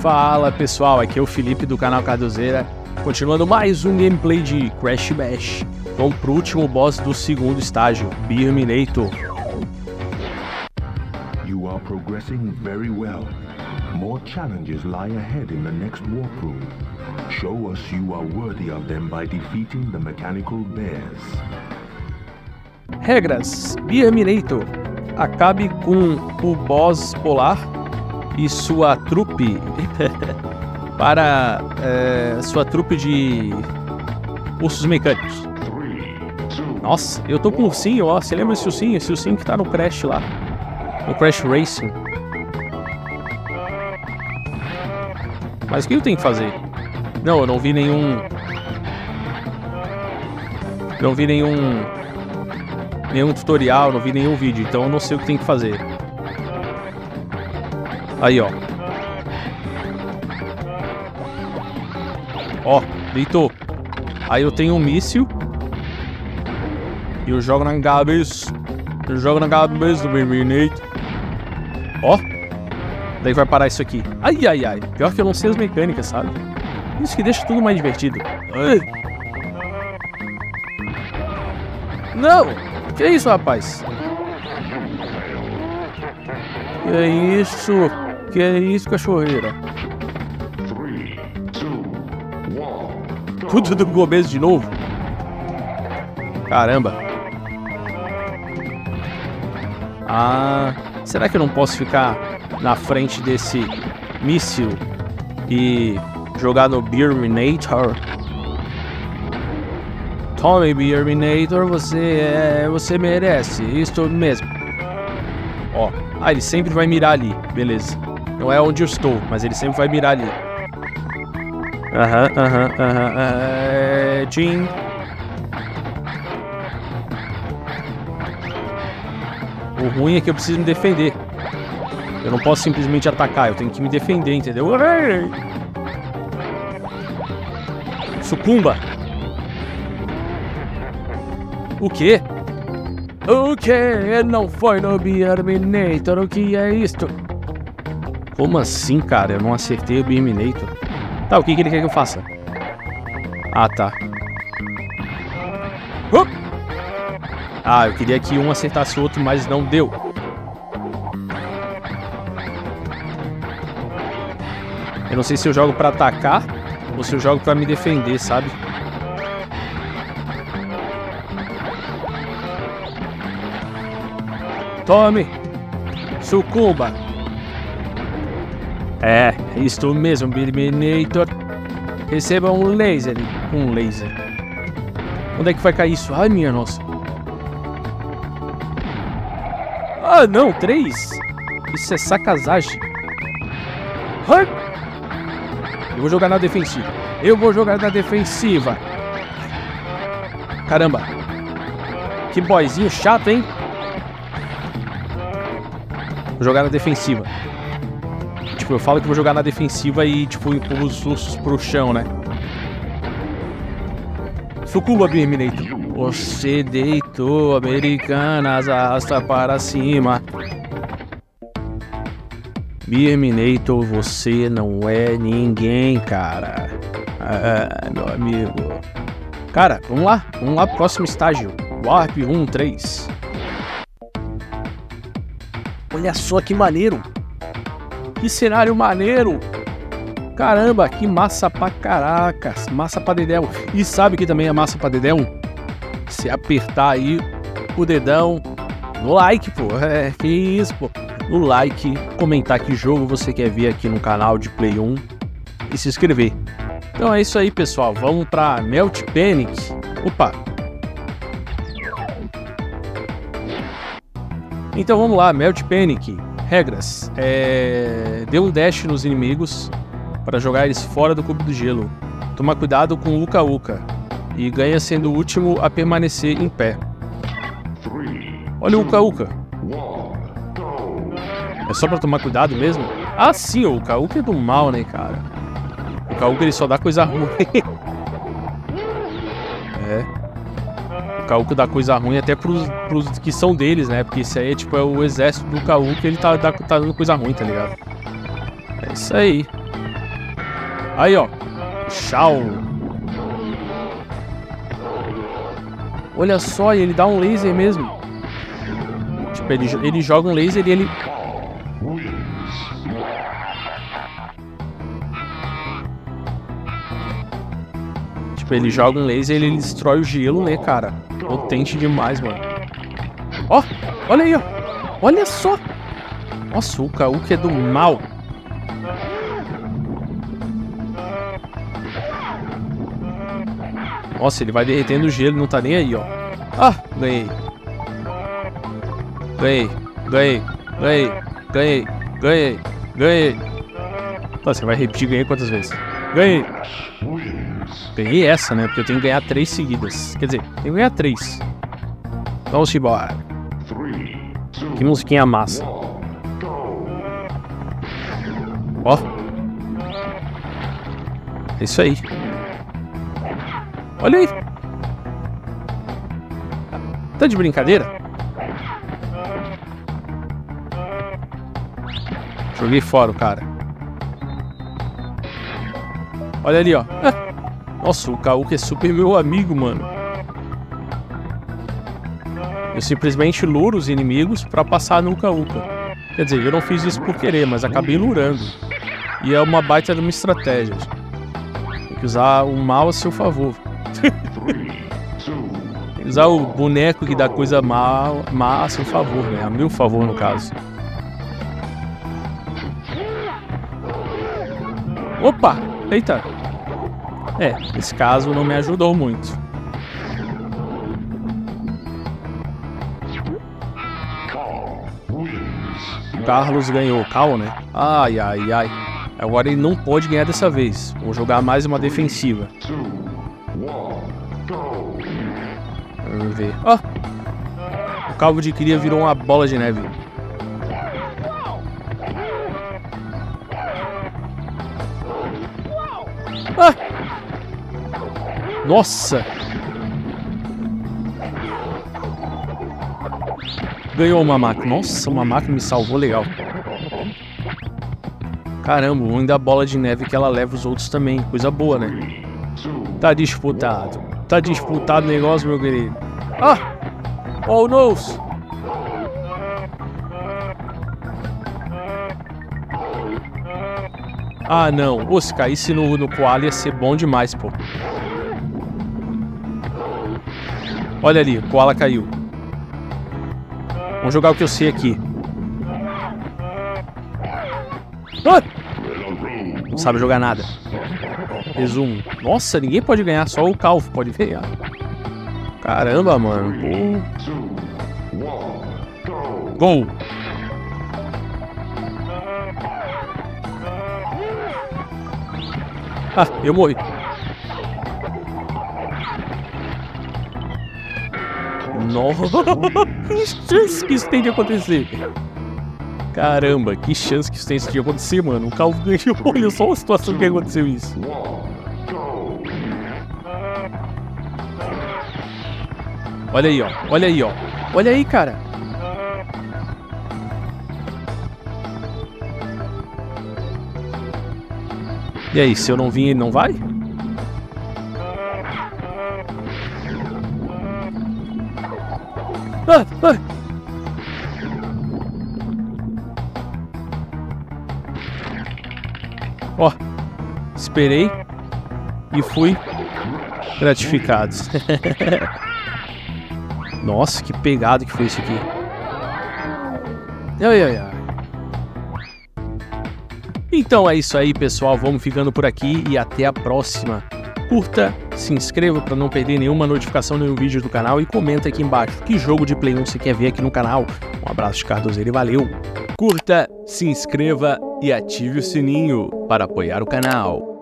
Fala pessoal, aqui é o Felipe do canal Cardozeira, continuando mais um gameplay de Crash Bash. Vamos pro último boss do segundo estágio, Birminator. You are progressing very well. More challenges lie ahead in the next warp room. Show us you are worthy of them by defeating the mechanical bears. Regras: Birminator. Acabe com o boss polar e sua trupe para é, sua trupe de ursos mecânicos. Nossa, eu tô com o ursinho, ó. Você lembra esse ursinho? Esse ursinho que tá no Crash lá. No Crash Racing. Mas o que eu tenho que fazer? Não, eu não vi nenhum. Não vi nenhum. Nenhum tutorial, não vi nenhum vídeo, então eu não sei o que tem que fazer. Aí, ó. Ó, deitou. Aí eu tenho um míssil. E eu jogo na cabeça. Eu jogo na cabeça do Terminator. Ó. Daí vai parar isso aqui. Ai, ai, ai. Pior que eu não sei as mecânicas, sabe? Isso que deixa tudo mais divertido. Ai. Não! Que isso, rapaz? Que isso? Que isso, cachorreira? Tudo do começo de novo? Caramba. Ah, será que eu não posso ficar na frente desse míssil e jogar no Beerminator? Tome, Beerminator, você é, você merece, isso mesmo. Ó, ah, ele sempre vai mirar ali, beleza. Não é onde eu estou, mas ele sempre vai mirar ali. Aham, aham, aham, aham, Jim. O ruim é que eu preciso me defender. Eu não posso simplesmente atacar, eu tenho que me defender, entendeu? Sucumba! O quê? O quê? Não foi no Beerminator? O que é isto? Como assim, cara? Eu não acertei o Beerminator. Tá, o que, que ele quer que eu faça? Ah, tá. Uh! Ah, eu queria que um acertasse o outro, mas não deu. Eu não sei se eu jogo pra atacar ou se eu jogo pra me defender, sabe? Tome! Sucumba! É, isto mesmo, Terminator. Receba um laser. Um laser. Onde é que vai cair isso? Ai, minha nossa. Ah, não, três? Isso é sacasagem. Eu vou jogar na defensiva. Eu vou jogar na defensiva. Caramba. Que boyzinho chato, hein? Vou jogar na defensiva. Tipo, eu falo que vou jogar na defensiva e, tipo, empurro os ursos pro chão, né? Sucumba, Terminator. Você deitou, americanas, arrasta para cima. Terminator, você não é ninguém, cara. Ah, meu amigo. Cara, vamos lá. Vamos lá pro próximo estágio. Warp 1, 3. Olha só que maneiro. Que cenário maneiro. Caramba, que massa pra caracas. Massa pra dedéu. E sabe que também é massa pra dedéu? Se apertar aí o dedão no like, pô. É, que isso, pô. No like, comentar que jogo você quer ver aqui no canal de Play 1 e se inscrever. Então é isso aí, pessoal. Vamos pra Melt Panic. Opa, Então vamos lá, Melt Panic. Regras. É... Dê um dash nos inimigos para jogar eles fora do cubo do gelo. Toma cuidado com o Uka Uka. E ganha sendo o último a permanecer em pé. Olha o Uka Uka. É só pra tomar cuidado mesmo? Ah sim, o Uka Uka é do mal, né, cara? O Uka Uka ele só dá coisa ruim. Kauko dá coisa ruim até pros, pros que são deles, né? Porque isso aí é tipo é o exército do Kauko que ele tá, tá, tá dando coisa ruim, tá ligado? É isso aí. Aí, ó. Tchau. Olha só, ele dá um laser mesmo. Tipo, ele, ele joga um laser e ele... Tipo, ele joga um laser e ele destrói o gelo, né, cara? Potente demais, mano. Ó, olha aí, ó. Olha só. Nossa, o Kauk é do mal. Nossa, ele vai derretendo o gelo, não tá nem aí, ó. Ah, ganhei. Ganhei, ganhei, ganhei, ganhei, ganhei, ganhei. Nossa, você vai repetir ganhei quantas vezes? Ganhei. Ganhei essa, né? Porque eu tenho que ganhar três seguidas. Quer dizer, tenho que ganhar três. Vamos embora. Que musiquinha massa. Ó. É isso aí. Olha aí. Tá de brincadeira? Joguei fora o cara. Olha ali, ó. Nossa, o Kauk é super meu amigo, mano. Eu simplesmente luro os inimigos pra passar no Uka Uka. Quer dizer, eu não fiz isso por querer, mas acabei lurando. E é uma baita de uma estratégia. Tem que usar o mal a seu favor. usar o boneco que dá coisa má, má a seu favor, né? A meu favor, no caso. Opa! Eita! É, nesse caso não me ajudou muito. Carlos ganhou. Cal, né? Ai, ai, ai. Agora ele não pode ganhar dessa vez. Vou jogar mais uma defensiva. Vamos ver. Ó! Oh! O calvo de cria virou uma bola de neve. Nossa! Ganhou uma máquina. Nossa, uma máquina me salvou legal. Caramba, ainda a bola de neve que ela leva os outros também. Coisa boa, né? Tá disputado. Tá disputado o negócio, meu querido. Ah! Oh, no! Ah, não. Pô, se caísse no, no ia ser bom demais, pô. Olha ali, o koala caiu. Vamos jogar o que eu sei aqui. Ah! Não sabe jogar nada. Resumo. Nossa, ninguém pode ganhar, só o Calvo pode ganhar. Caramba, mano. Gol! Ah, eu morri. Nossa, que chance que isso tem de acontecer. Caramba, que chance que isso tem de acontecer, mano. O Calvo ganhou. Olha só a situação que aconteceu isso. Olha aí, ó. Olha aí, ó. Olha aí, cara. E aí, se eu não vim, ele não vai? Ah, ah. Ó, esperei e fui gratificado. Nossa, que pegado que foi isso aqui. Ai, ai, ai. Então é isso aí, pessoal. Vamos ficando por aqui e até a próxima. Curta, se inscreva para não perder nenhuma notificação, nenhum vídeo do canal e comenta aqui embaixo que jogo de Play 1 você quer ver aqui no canal. Um abraço de Cardozeiro e valeu! Curta, se inscreva e ative o sininho para apoiar o canal.